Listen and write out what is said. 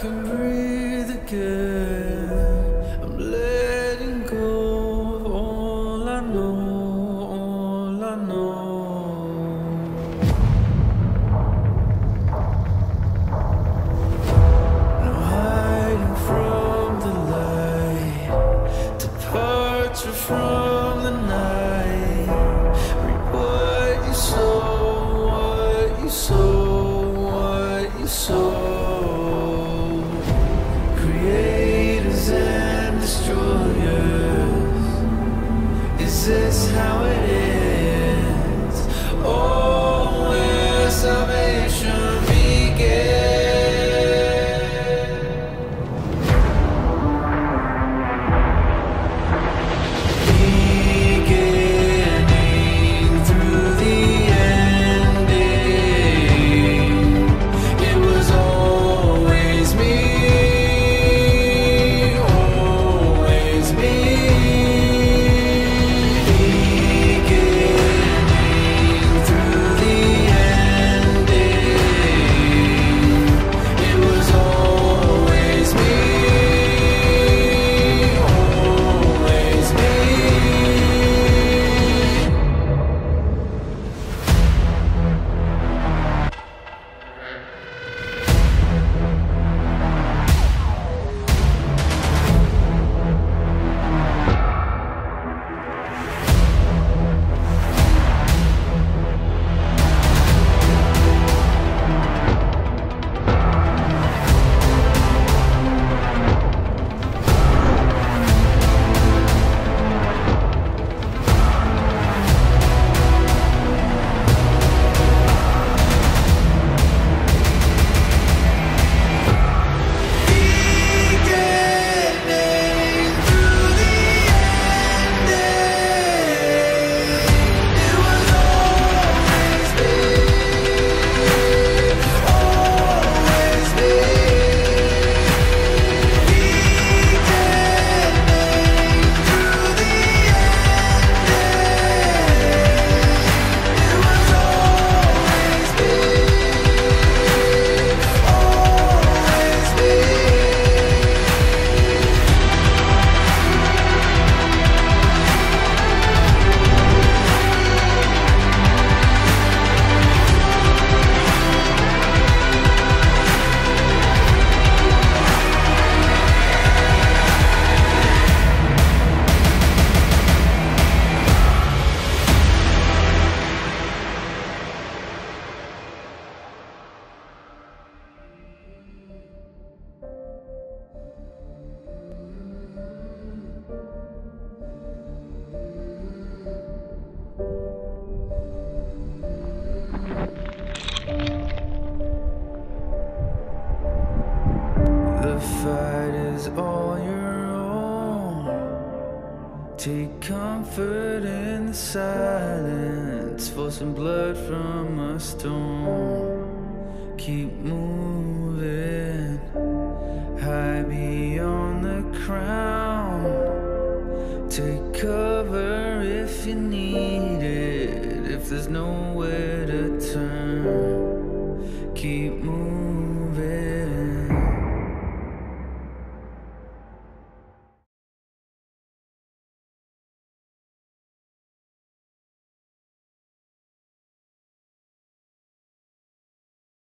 can breathe again. I'm letting go of all I know, all I know. I'm hiding from the light, departure from the night. Read what you saw, what you saw, what you saw. Is how it ends? Fight is all your own. Take comfort in the silence for some blood from a stone. Keep moving high beyond the crown. Take cover if you need it, if there's nowhere